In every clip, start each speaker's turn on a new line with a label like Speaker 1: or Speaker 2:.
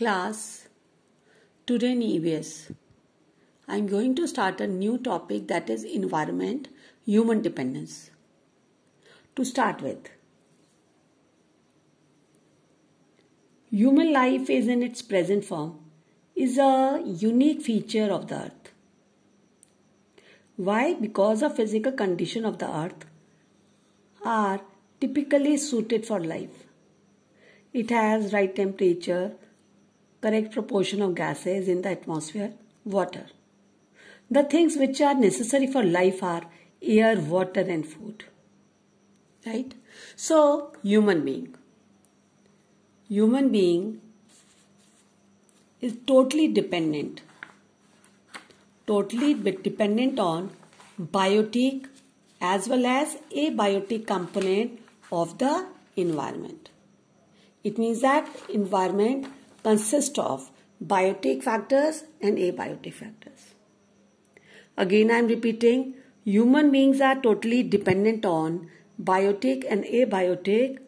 Speaker 1: Class, today in I am going to start a new topic that is environment, human dependence. To start with, human life is in its present form is a unique feature of the earth. Why? Because the physical condition of the earth are typically suited for life. It has right temperature, correct proportion of gases in the atmosphere, water. The things which are necessary for life are air, water, and food. Right? So, human being. Human being is totally dependent. Totally dependent on biotic as well as abiotic component of the environment. It means that environment consist of biotic factors and abiotic factors. Again, I am repeating human beings are totally dependent on biotic and abiotic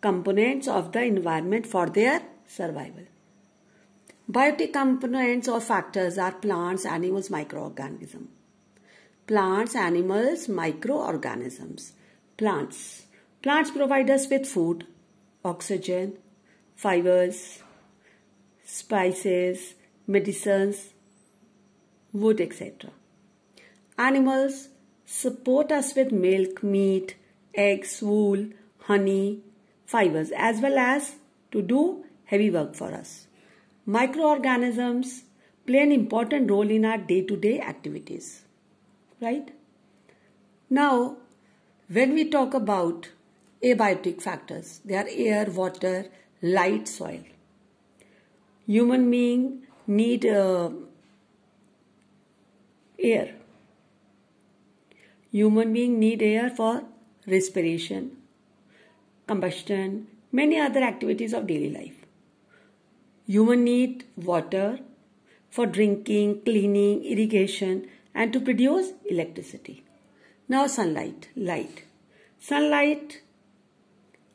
Speaker 1: components of the environment for their survival. Biotic components or factors are plants, animals, microorganisms. Plants, animals, microorganisms. Plants. Plants provide us with food, oxygen, fibers, spices, medicines, wood, etc. Animals support us with milk, meat, eggs, wool, honey, fibers, as well as to do heavy work for us. Microorganisms play an important role in our day to day activities. Right? Now, when we talk about abiotic factors, they are air, water, light, soil human being need uh, air. Human being need air for respiration combustion many other activities of daily life. Human need water for drinking cleaning irrigation and to produce electricity. Now sunlight light. Sunlight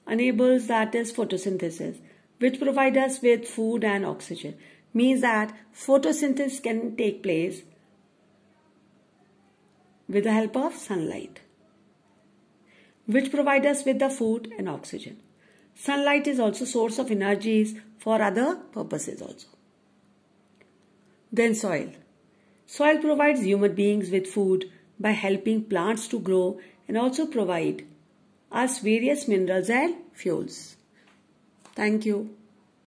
Speaker 1: enables that is photosynthesis which provide us with food and oxygen means that photosynthesis can take place with the help of sunlight which provide us with the food and oxygen. Sunlight is also source of energies for other purposes also. Then soil. Soil provides human beings with food by helping plants to grow and also provide us various minerals and fuels Thank you.